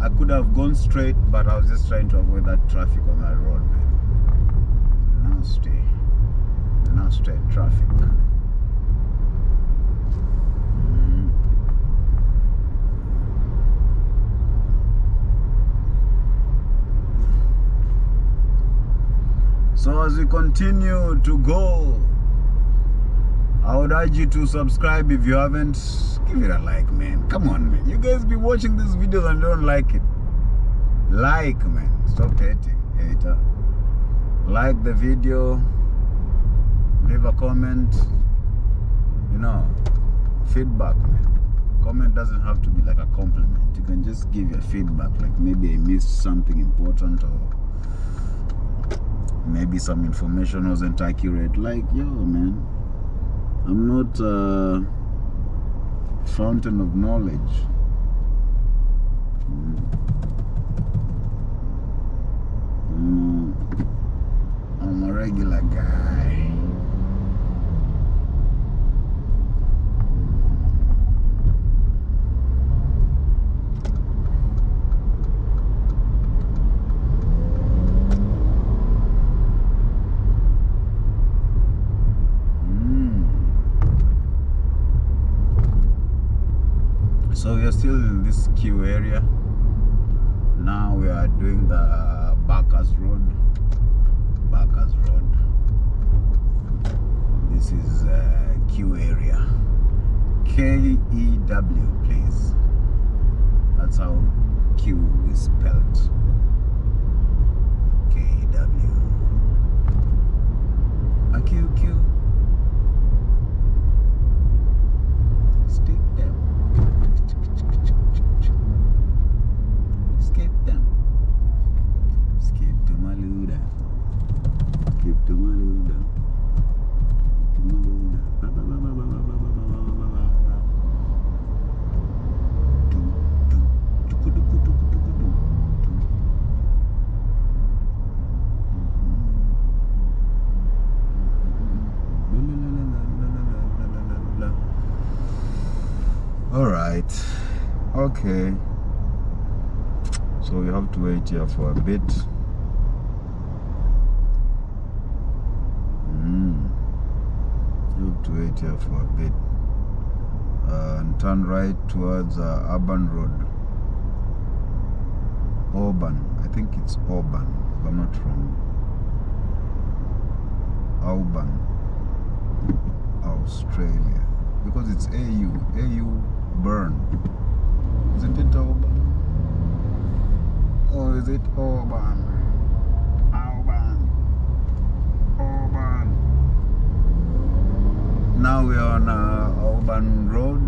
I could have gone straight, but I was just trying to avoid that traffic on that road, man. Nasty, nasty traffic. Mm. So as we continue to go, I would urge you to subscribe if you haven't. Give it a like, man. Come on, man. You guys be watching this video and don't like it. Like, man. Stop hating, hater. Like the video. Leave a comment. You know, feedback, man. Comment doesn't have to be like a compliment. You can just give your feedback, like maybe I missed something important or maybe some information wasn't accurate. Like, yo, man. I'm not a fountain of knowledge. Mm. I'm a regular guy. So we are still in this Kew area. Now we are doing the Barkers Road. Barkers Road. This is uh, Kew area. K E W, please. That's how Kew is spelled. K E W. A Q Q. Okay. So we have to wait here for a bit. Mm. You have to wait here for a bit. Uh, and turn right towards uh, Urban Road. Auburn. I think it's Auburn, if I'm not wrong. Auburn, Australia. Because it's AU. AU Burn. Is it the Doba? Or is it Orban? Orban. Orban. Now we are on uh, Orban Road.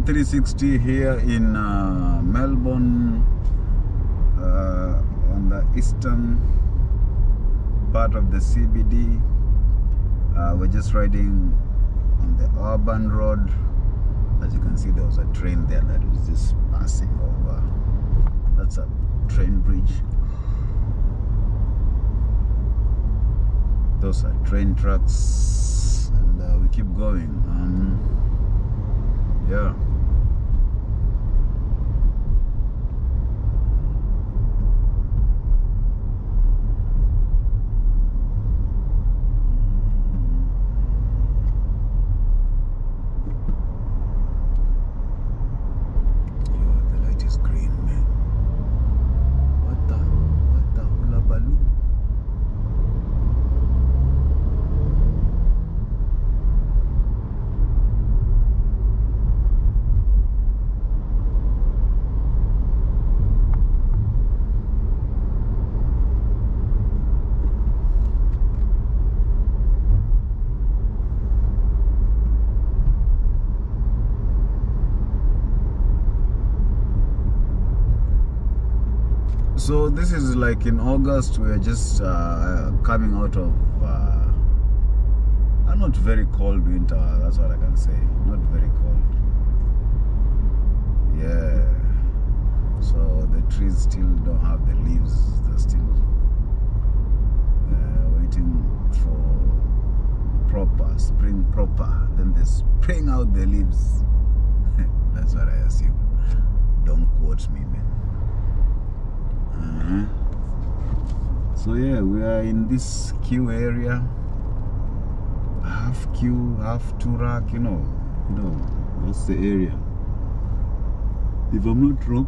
360 here in uh, Melbourne uh, on the eastern part of the CBD. Uh, we're just riding on the urban road. As you can see, there was a train there that was just passing over. That's a train bridge. Those are train tracks, and uh, we keep going. Um, yeah. Yo, the light is green, man. What the? What the hula baloo? So this is like in August. We're just uh, coming out of uh, a not very cold winter. That's what I can say. Not very cold. Yeah. So the trees still don't have the leaves. They're still uh, waiting for proper spring proper. Then they spring out the leaves. That's what I assume. Don't quote me, man. Uh-huh. So yeah, we are in this Kew area. Half Kew, half Toorak, you know. You know, that's the area. If I'm not wrong,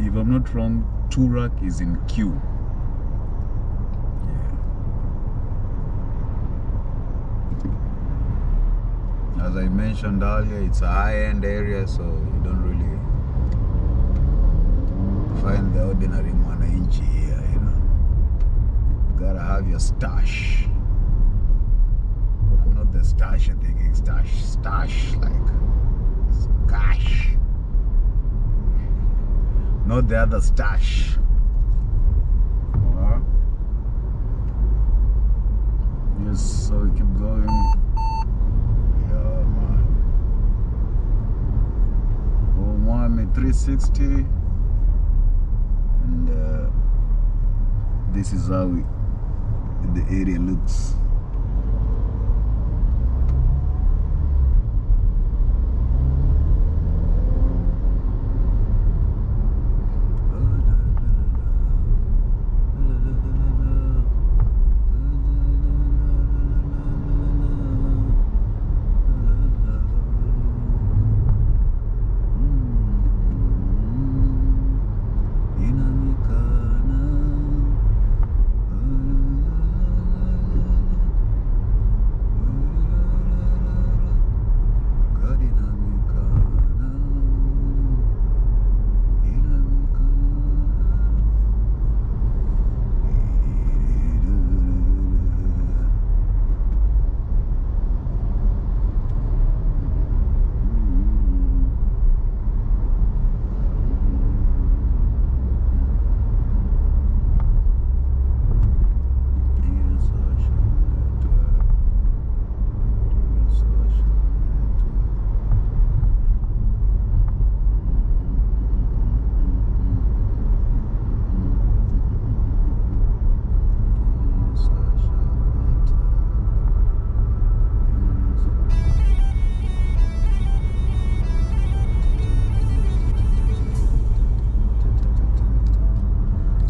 if I'm not wrong, Toorak is in Kew. Yeah. As I mentioned earlier, it's a high-end area, so you don't find the ordinary mwananchi here, you know. Gotta have your stash. Not the stash you're thinking stash. Stash like cash. Not the other stash. Uh, Yes, so we keep going. Yeah, man. Oh, Miami 360 and uh, this is how the area looks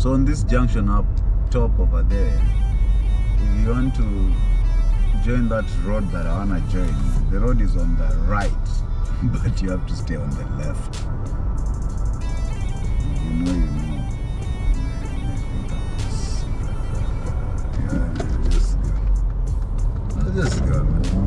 So on this junction up top over there, if you want to join that road that I wanna join, the road is on the right, but you have to stay on the left. You know, you know. Just go. Let's go, man.